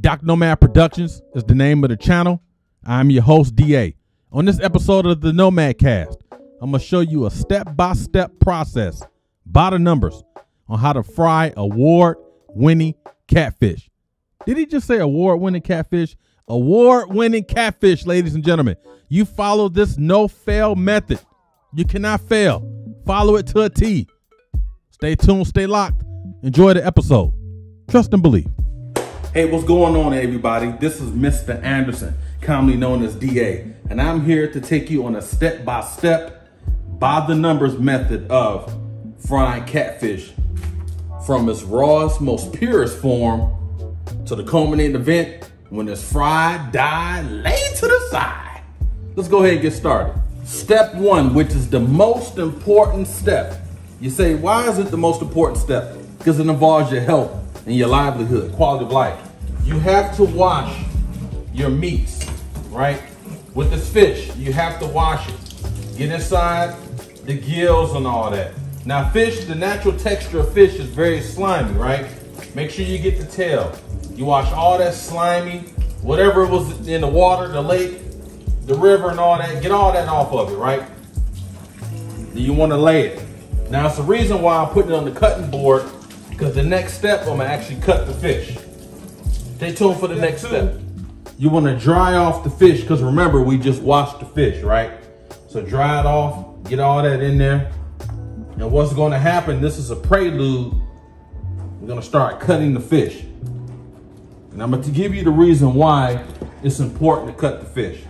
Doc Nomad Productions is the name of the channel. I'm your host, DA. On this episode of the Nomad Cast, I'm going to show you a step by step process by the numbers on how to fry award winning catfish. Did he just say award winning catfish? Award winning catfish, ladies and gentlemen. You follow this no fail method. You cannot fail. Follow it to a T. Stay tuned, stay locked. Enjoy the episode. Trust and believe. Hey, what's going on, everybody? This is Mr. Anderson, commonly known as DA, and I'm here to take you on a step by step, by the numbers method of frying catfish from its rawest, most purest form to the culminating event when it's fried, dyed, laid to the side. Let's go ahead and get started. Step one, which is the most important step. You say, why is it the most important step? Because it involves your health and your livelihood, quality of life. You have to wash your meats, right? With this fish, you have to wash it. Get inside the gills and all that. Now fish, the natural texture of fish is very slimy, right? Make sure you get the tail. You wash all that slimy, whatever was in the water, the lake, the river and all that, get all that off of it, right? Then you wanna lay it. Now it's the reason why I'm putting it on the cutting board because the next step, I'm gonna actually cut the fish. Stay tuned for the next step. You wanna dry off the fish because remember, we just washed the fish, right? So dry it off, get all that in there. And what's gonna happen, this is a prelude. We're gonna start cutting the fish. And I'm gonna give you the reason why it's important to cut the fish.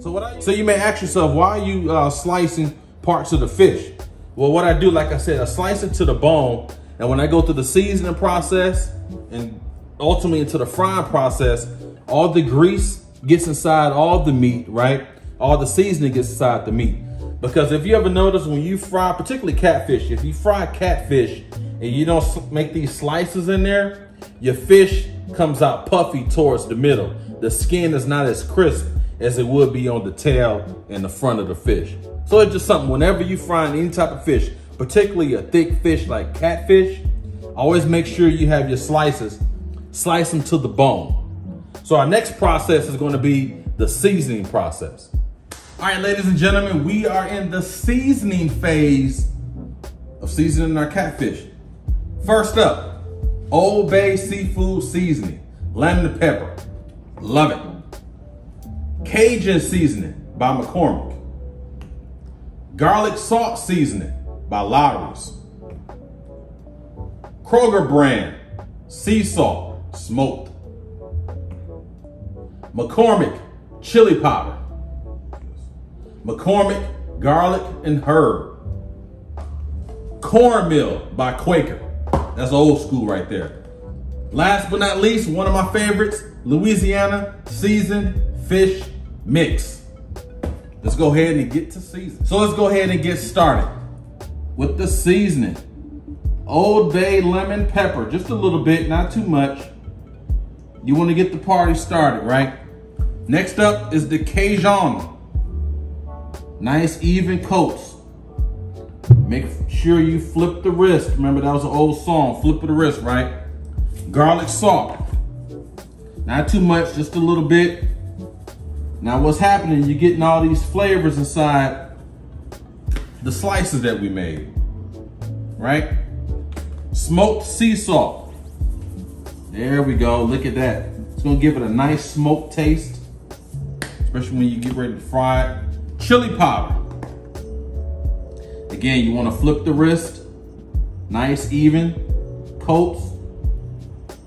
So what I, so you may ask yourself, why are you uh, slicing parts of the fish? Well, what I do, like I said, I slice it to the bone. And when I go through the seasoning process and ultimately into the frying process, all the grease gets inside all the meat, right? All the seasoning gets inside the meat. Because if you ever notice when you fry, particularly catfish, if you fry catfish and you don't make these slices in there, your fish comes out puffy towards the middle. The skin is not as crisp as it would be on the tail and the front of the fish. So it's just something, whenever you fry any type of fish, particularly a thick fish like catfish, always make sure you have your slices, slice them to the bone. So our next process is gonna be the seasoning process. All right, ladies and gentlemen, we are in the seasoning phase of seasoning our catfish. First up, Old Bay Seafood Seasoning, lemon pepper. Love it. Cajun Seasoning by McCormick. Garlic Salt Seasoning by Lawry's. Kroger brand, sea salt, smoked. McCormick chili powder. McCormick garlic and herb. Cornmeal by Quaker. That's old school right there. Last but not least, one of my favorites, Louisiana seasoned fish mix. Let's go ahead and get to season. So let's go ahead and get started with the seasoning. Old Bay lemon pepper, just a little bit, not too much. You wanna get the party started, right? Next up is the Cajun. Nice even coats. Make sure you flip the wrist. Remember that was an old song, flip of the wrist, right? Garlic salt. Not too much, just a little bit. Now what's happening, you're getting all these flavors inside the slices that we made, right? Smoked sea salt. There we go, look at that. It's gonna give it a nice smoked taste, especially when you get ready to fry it. Chili powder. Again, you wanna flip the wrist, nice even coats,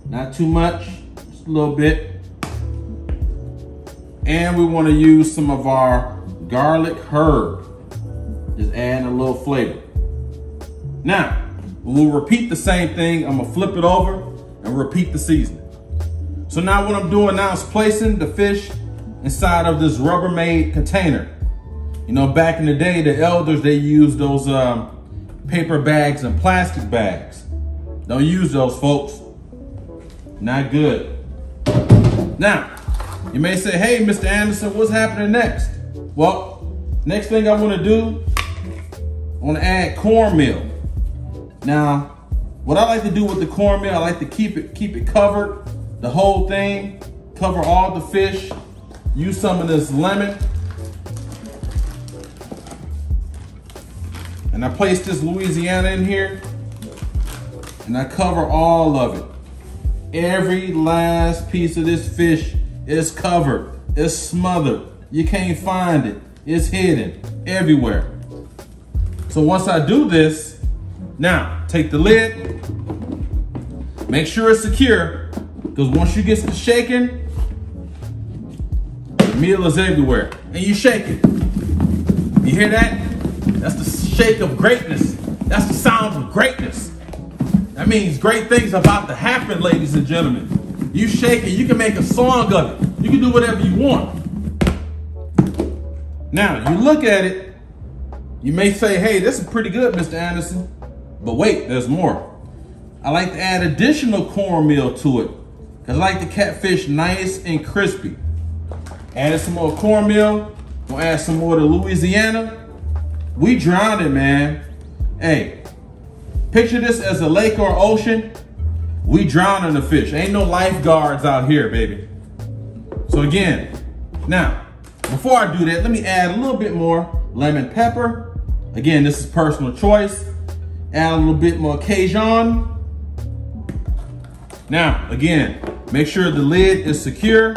not too much, just a little bit. And we wanna use some of our garlic herb. Just adding a little flavor. Now, we'll repeat the same thing. I'm gonna flip it over and repeat the seasoning. So now what I'm doing now is placing the fish inside of this Rubbermaid container. You know, back in the day, the elders, they used those um, paper bags and plastic bags. Don't use those, folks. Not good. Now, you may say, hey, Mr. Anderson, what's happening next? Well, next thing I wanna do, I wanna add cornmeal. Now, what I like to do with the cornmeal, I like to keep it keep it covered the whole thing, cover all the fish, use some of this lemon. And I place this Louisiana in here and I cover all of it. Every last piece of this fish is covered, it's smothered. You can't find it, it's hidden everywhere. So once I do this, now take the lid, make sure it's secure, because once you get to shaking, the meal is everywhere. And you shake it. You hear that? That's the shake of greatness. That's the sound of greatness. That means great things are about to happen, ladies and gentlemen. You shake it, you can make a song of it. You can do whatever you want. Now, you look at it, you may say, hey, this is pretty good, Mr. Anderson. But wait, there's more. I like to add additional cornmeal to it because I like the catfish nice and crispy. Added some more cornmeal. We'll add some more to Louisiana. We drowned it, man. Hey, picture this as a lake or ocean. We drowning the fish. Ain't no lifeguards out here, baby. So again, now, before I do that, let me add a little bit more lemon pepper. Again, this is personal choice. Add a little bit more Cajun. Now, again, make sure the lid is secure,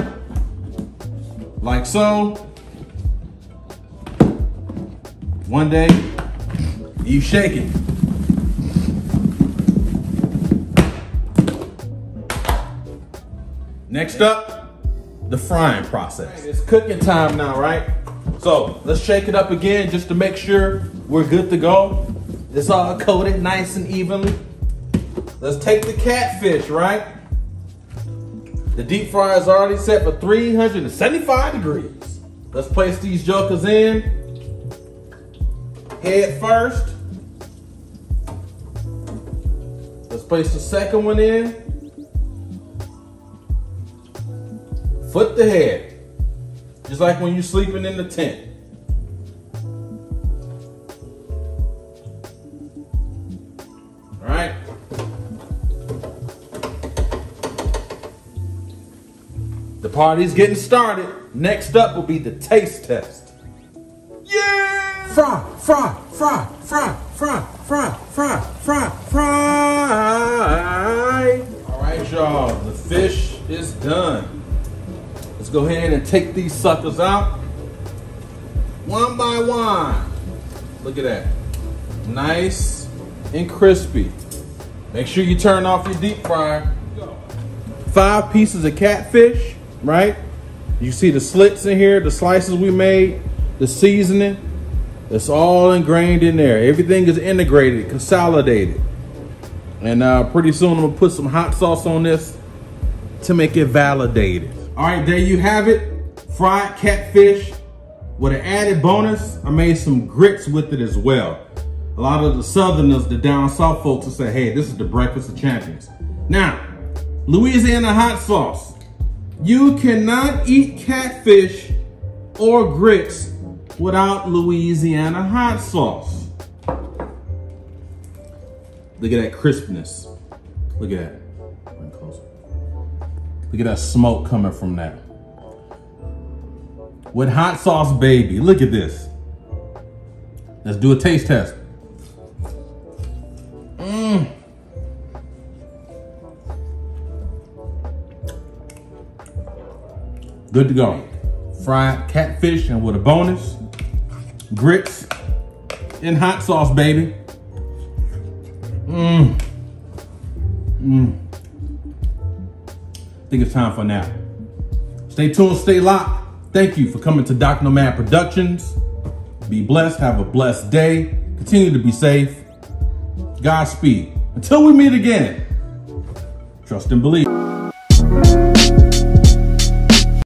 like so. One day, you shake it. Next up, the frying process. It's cooking time now, right? So let's shake it up again just to make sure we're good to go. It's all coated nice and evenly. Let's take the catfish, right? The deep fryer is already set for 375 degrees. Let's place these jokers in. Head first. Let's place the second one in. Foot the head. Just like when you're sleeping in the tent. All right. The party's getting started. Next up will be the taste test. Yeah! Fry, fry, fry, fry, fry, fry, fry, fry, fry. All right, y'all. The fish is done. Let's go ahead and take these suckers out. One by one. Look at that. Nice and crispy. Make sure you turn off your deep fryer. Five pieces of catfish, right? You see the slits in here, the slices we made, the seasoning. It's all ingrained in there. Everything is integrated, consolidated. And uh, pretty soon I'm gonna put some hot sauce on this to make it validated. All right, there you have it. Fried catfish. With an added bonus, I made some grits with it as well. A lot of the Southerners, the down south folks will say, hey, this is the breakfast of champions. Now, Louisiana hot sauce. You cannot eat catfish or grits without Louisiana hot sauce. Look at that crispness. Look at that. Look at that smoke coming from that. With hot sauce, baby. Look at this. Let's do a taste test. Mmm. Good to go. Fried catfish and with a bonus. Grits and hot sauce, baby. Mmm. Mmm think it's time for now. Stay tuned, stay locked. Thank you for coming to Doc Nomad Productions. Be blessed, have a blessed day. Continue to be safe. Godspeed. Until we meet again, trust and believe.